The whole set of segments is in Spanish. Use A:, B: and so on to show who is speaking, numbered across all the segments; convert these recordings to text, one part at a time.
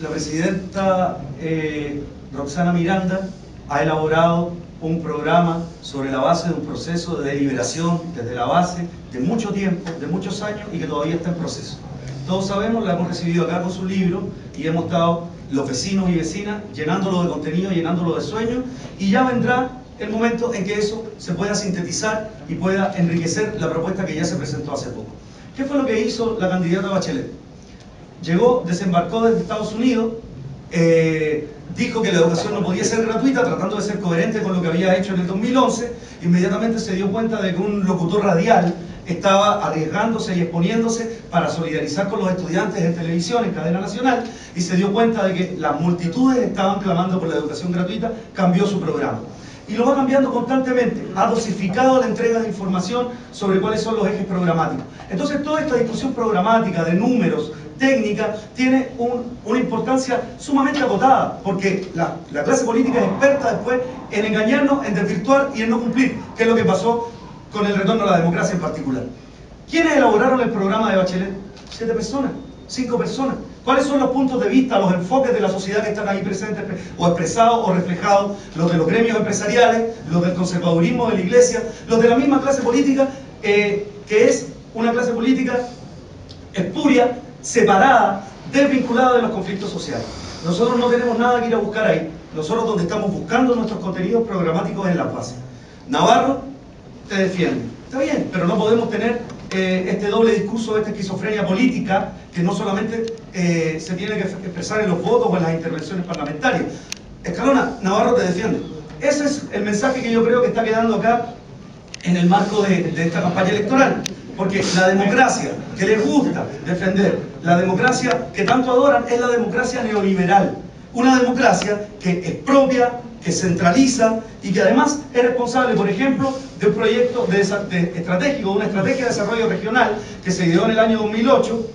A: la presidenta eh, Roxana Miranda ha elaborado un programa sobre la base de un proceso de deliberación desde la base de mucho tiempo, de muchos años y que todavía está en proceso. Todos sabemos, la hemos recibido acá con su libro y hemos estado los vecinos y vecinas llenándolo de contenido, llenándolo de sueños y ya vendrá el momento en que eso se pueda sintetizar y pueda enriquecer la propuesta que ya se presentó hace poco. ¿Qué fue lo que hizo la candidata Bachelet? Llegó, desembarcó desde Estados Unidos, eh, dijo que la educación no podía ser gratuita, tratando de ser coherente con lo que había hecho en el 2011, inmediatamente se dio cuenta de que un locutor radial estaba arriesgándose y exponiéndose para solidarizar con los estudiantes en televisión, en cadena nacional, y se dio cuenta de que las multitudes estaban clamando por la educación gratuita, cambió su programa. Y lo va cambiando constantemente, ha dosificado la entrega de información sobre cuáles son los ejes programáticos. Entonces toda esta discusión programática de números, técnica tiene una importancia sumamente agotada, porque la, clase política es experta después en engañarnos, en desvirtuar y en no cumplir, que es lo que pasó con el retorno a la democracia en particular. ¿Quiénes elaboraron el programa de Bachelet? Siete personas, cinco personas. ¿Cuáles son los puntos de vista, los enfoques de la sociedad que están ahí presentes o expresados o reflejados? Los de los gremios empresariales, los del conservadurismo de la iglesia, los de la misma clase política, eh, que es una clase política espuria, separada, desvinculada de los conflictos sociales. Nosotros no tenemos nada que ir a buscar ahí. Nosotros donde estamos buscando nuestros contenidos programáticos en la base. Navarro te defiende. Está bien, pero no podemos tener eh, este doble discurso, esta esquizofrenia política que no solamente eh, se tiene que expresar en los votos o en las intervenciones parlamentarias. Escalona, Navarro te defiende. Ese es el mensaje que yo creo que está quedando acá en el marco de esta campaña electoral. Porque la democracia que les gusta defender, la democracia que tanto adoran, es la democracia neoliberal. Una democracia que es propia, que centraliza y que además es responsable, por ejemplo, de un proyecto de, estratégico, de una estrategia de desarrollo regional que se dio en el año 2008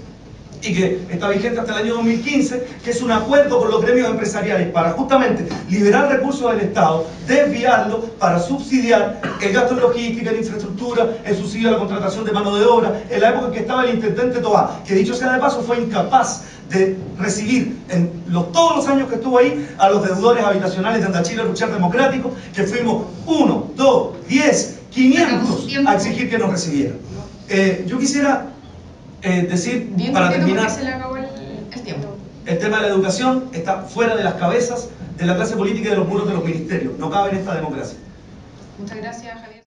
A: y que está vigente hasta el año 2015, que es un acuerdo con los gremios empresariales para justamente liberar recursos del Estado, desviarlo para subsidiar el gasto en logística, infraestructura, el subsidio a la contratación de mano de obra, en la época en que estaba el intendente Toá, que dicho sea de paso fue incapaz de recibir en los, todos los años que estuvo ahí a los deudores habitacionales de Andachila Luchar Democrático, que fuimos uno, dos, diez, quinientos a exigir que nos recibieran. Eh, yo quisiera eh, decir, para terminar, el, tema de la educación está fuera de las cabezas de la clase política y de los muros de los ministerios. No cabe en esta democracia.
B: Muchas gracias, Javier.